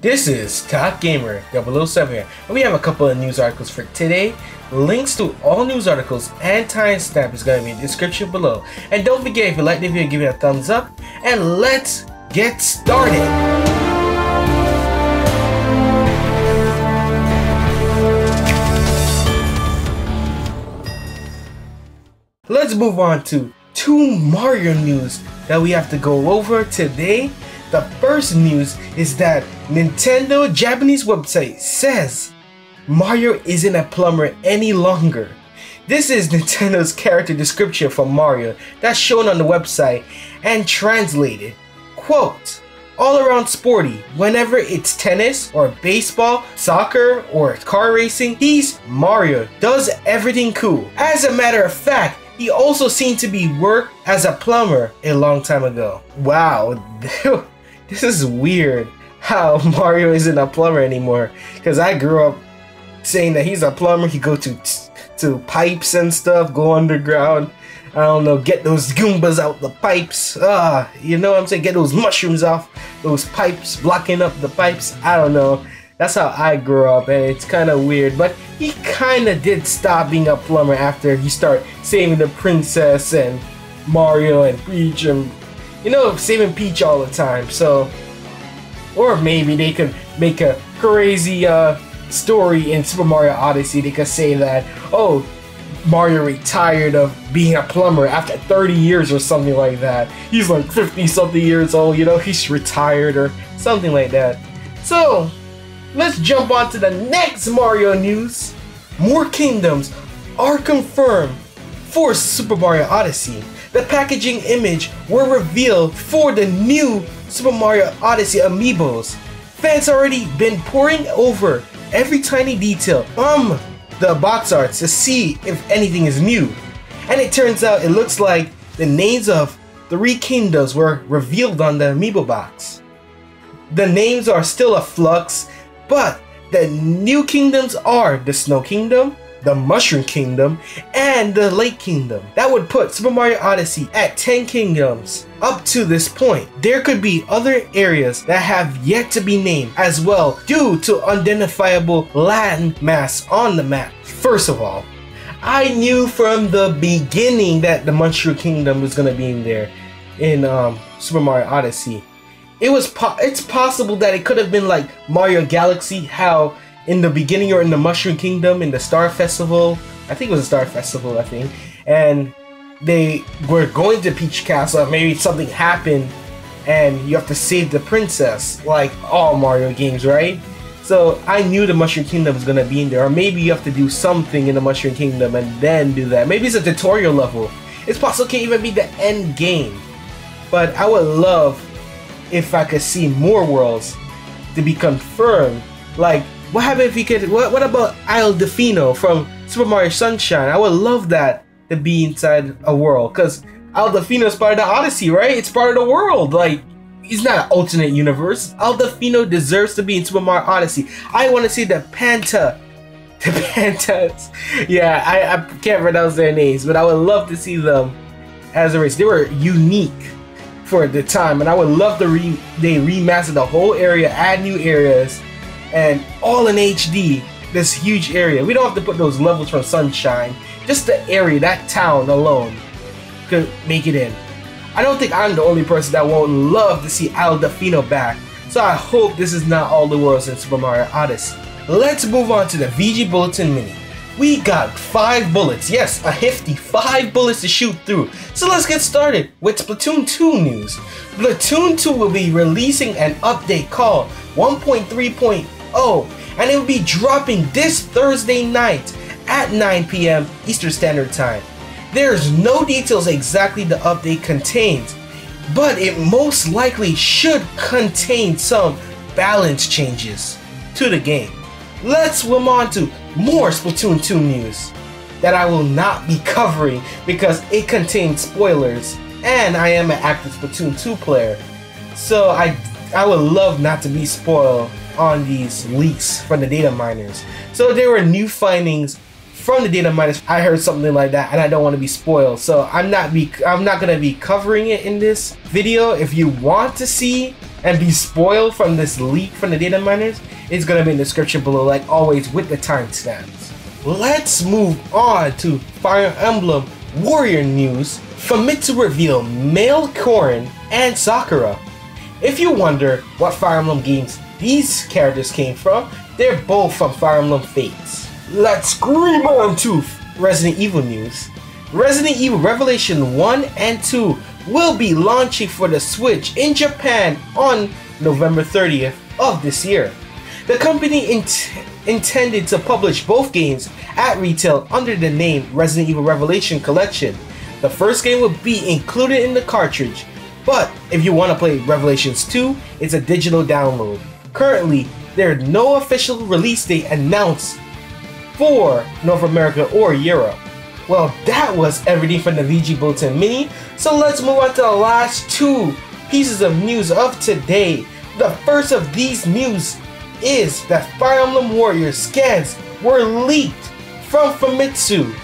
This is Top Gamer 007, here, and we have a couple of news articles for today. Links to all news articles and timestamp is going to be in the description below. And don't forget, if you like the video, give it a thumbs up, and let's get started! Let's move on to two Mario news that we have to go over today. The first news is that Nintendo Japanese website says Mario isn't a plumber any longer. This is Nintendo's character description for Mario that's shown on the website and translated. Quote, all around sporty. Whenever it's tennis or baseball, soccer, or car racing, he's Mario. Does everything cool. As a matter of fact, he also seemed to be worked as a plumber a long time ago. Wow, this is weird how Mario isn't a plumber anymore. Because I grew up saying that he's a plumber. He go to to pipes and stuff, go underground. I don't know, get those Goombas out the pipes. Ah, you know what I'm saying? Get those mushrooms off those pipes, blocking up the pipes. I don't know. That's how I grew up, and it's kind of weird. But he kind of did stop being a plumber after he started saving the princess and Mario and Peach and you know saving Peach all the time. So or maybe they could make a crazy uh, story in Super Mario Odyssey. They could say that, oh, Mario retired of being a plumber after 30 years or something like that. He's like 50 something years old, you know, he's retired or something like that. So, let's jump on to the next Mario news. More kingdoms are confirmed for Super Mario Odyssey. The packaging image were revealed for the new Super Mario Odyssey amiibos. Fans already been poring over every tiny detail from the box arts to see if anything is new. And it turns out it looks like the names of three kingdoms were revealed on the amiibo box. The names are still a flux, but the new kingdoms are the Snow Kingdom, the Mushroom Kingdom, and the Lake Kingdom. That would put Super Mario Odyssey at 10 kingdoms. Up to this point, there could be other areas that have yet to be named as well due to unidentifiable land mass on the map. First of all, I knew from the beginning that the Mushroom Kingdom was going to be in there in um, Super Mario Odyssey. It was po it's possible that it could have been like Mario Galaxy, how in the beginning or in the Mushroom Kingdom in the Star Festival. I think it was a Star Festival, I think. And they were going to Peach Castle. Maybe something happened and you have to save the princess, like all Mario games, right? So I knew the Mushroom Kingdom was gonna be in there, or maybe you have to do something in the Mushroom Kingdom and then do that. Maybe it's a tutorial level. It's possible it can't even be the end game. But I would love if I could see more worlds to be confirmed. Like what happened if you could? What, what about Isle Delfino from Super Mario Sunshine? I would love that to be inside a world because Isle Delfino is part of the Odyssey, right? It's part of the world. Like, he's not an alternate universe. Isle Delfino deserves to be in Super Mario Odyssey. I want to see the Panta. The Pantas. Yeah, I, I can't pronounce their names, but I would love to see them as a race. They were unique for the time, and I would love to re they remaster the whole area, add new areas, and all in HD, this huge area. We don't have to put those levels from Sunshine. Just the area, that town alone, could make it in. I don't think I'm the only person that won't love to see Isle Delfino back, so I hope this is not all the worlds in Super Mario Odyssey. Let's move on to the VG Bulletin Mini. We got 5 bullets, yes, a hefty 5 bullets to shoot through. So let's get started with Splatoon 2 news. Splatoon 2 will be releasing an update called 1.3.0 Oh, Oh, and it will be dropping this Thursday night at 9 p.m. Eastern Standard Time. There's no details exactly the update contains, but it most likely should contain some balance changes to the game. Let's move on to more Splatoon 2 news that I will not be covering because it contains spoilers and I am an active Splatoon 2 player. So I I would love not to be spoiled on these leaks from the data miners. So there were new findings from the data miners. I heard something like that and I don't want to be spoiled. So I'm not be I'm not gonna be covering it in this video. If you want to see and be spoiled from this leak from the data miners, it's gonna be in the description below, like always, with the timestamps. Let's move on to Fire Emblem Warrior news. Famitsu reveal male Corrin and Sakura. If you wonder what Fire Emblem games these characters came from, they're both from Fire Emblem Fates. Let's scream on to Resident Evil news. Resident Evil Revelation 1 and 2 will be launching for the Switch in Japan on November 30th of this year. The company int intended to publish both games at retail under the name Resident Evil Revelation Collection. The first game will be included in the cartridge, but if you want to play Revelations 2, it's a digital download. Currently, there is no official release date announced for North America or Europe. Well, that was everything from the VG Bulletin Mini, so let's move on to the last two pieces of news of today. The first of these news is that Fire Emblem Warriors scans were leaked from Famitsu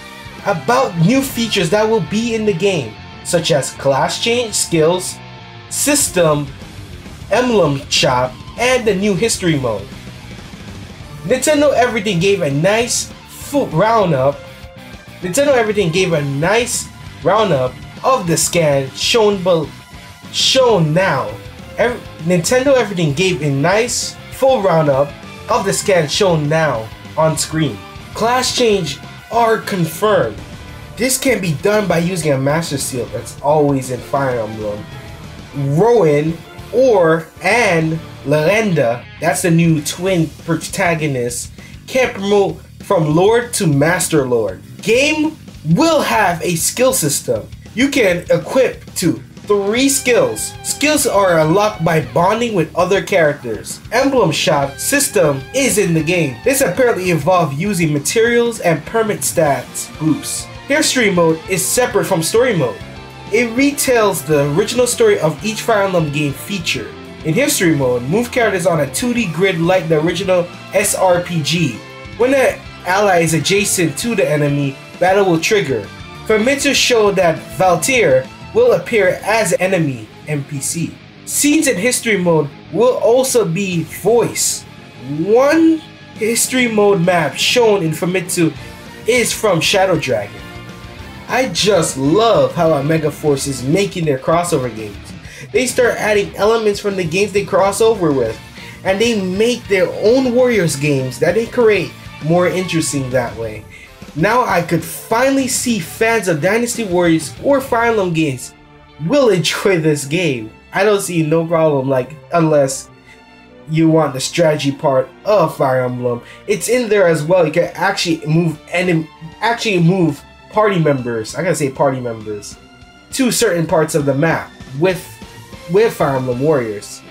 about new features that will be in the game, such as class change skills, system, emblem shop, and the new history mode. Nintendo Everything gave a nice full roundup Nintendo Everything gave a nice roundup of the scan shown shown now. Every, Nintendo Everything gave a nice full roundup of the scan shown now on screen. Class change are confirmed. This can be done by using a Master Seal that's always in Fire Emblem. Rowan or and Lianna, that's the new twin protagonist, can promote from Lord to Master Lord game will have a skill system. You can equip to three skills. Skills are unlocked by bonding with other characters. Emblem Shop system is in the game. This apparently involves using materials and permit stats boosts. History mode is separate from story mode. It retells the original story of each Fire Emblem game feature. In history mode, move characters on a 2D grid like the original SRPG. When the ally is adjacent to the enemy, battle will trigger. Famitsu showed that Validar will appear as enemy NPC. Scenes in history mode will also be voice. One history mode map shown in Famitsu is from Shadow Dragon. I just love how Omega Force is making their crossover games. They start adding elements from the games they cross over with, and they make their own Warriors games that they create more interesting that way. Now I could finally see fans of Dynasty Warriors or Fire Emblem games will enjoy this game. I don't see no problem like unless you want the strategy part of Fire Emblem. It's in there as well. You can actually move and actually move party members. I gotta say party members to certain parts of the map with with Fire Emblem Warriors.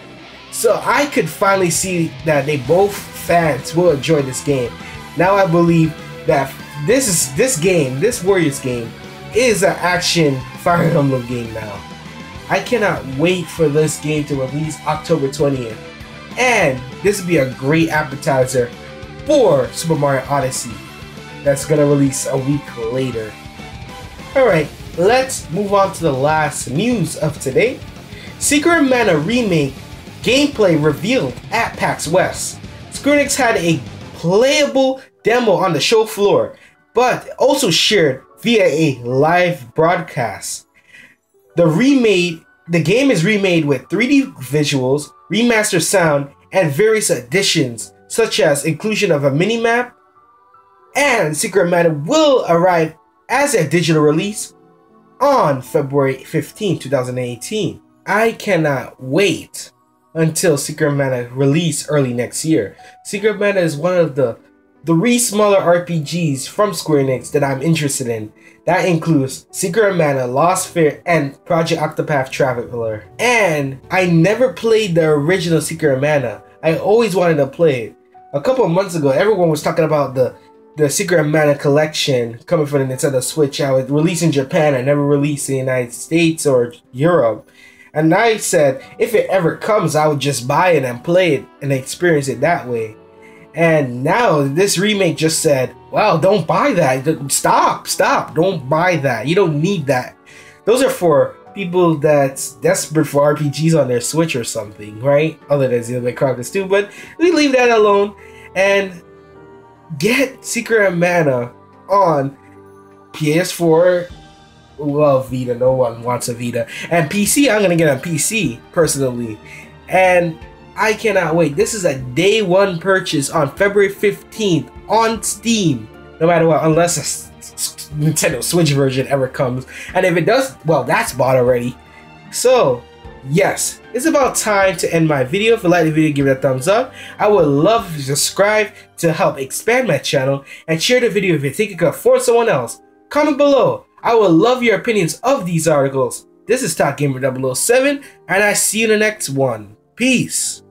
So I could finally see that they both fans will enjoy this game. Now I believe that this is this game, this Warriors game, is an action Fire Emblem game now. I cannot wait for this game to release October 20th. And this would be a great appetizer for Super Mario Odyssey that's gonna release a week later. Alright, let's move on to the last news of today. Secret Mana Remake gameplay revealed at PAX West. Square Enix had a playable demo on the show floor, but also shared via a live broadcast. The remade the game is remade with 3D visuals, remastered sound, and various additions, such as inclusion of a minimap, and Secret Mana will arrive as a digital release on February 15, 2018. I cannot wait until Secret Mana release early next year. Secret Mana is one of the three smaller RPGs from Square Enix that I'm interested in. That includes Secret Mana, Lost Sphear, and Project Octopath Traveler. And I never played the original Secret Mana. I always wanted to play it. A couple months ago, everyone was talking about the the Secret of Mana collection coming from the Nintendo Switch. I was released in Japan. I never released in the United States or Europe. And I said, if it ever comes, I would just buy it and play it and experience it that way. And now this remake just said, well, don't buy that. Stop, stop. Don't buy that. You don't need that. Those are for people that's desperate for RPGs on their Switch or something, right? Other than Xenoblade Chronicles 2, but we leave that alone and get Secret of Mana on PS4. Well, Vita, no one wants a Vita. And PC, I'm gonna get on PC personally. And I cannot wait. This is a day one purchase on February 15th on Steam. No matter what, unless a Nintendo Switch version ever comes. And if it does, well, that's bought already. So, yes, it's about time to end my video. If you like the video, give it a thumbs up. I would love you subscribe to help expand my channel and share the video if you think it could afford someone else. Comment below. I would love your opinions of these articles. This is Top Gamer 007, and I see you in the next one. Peace.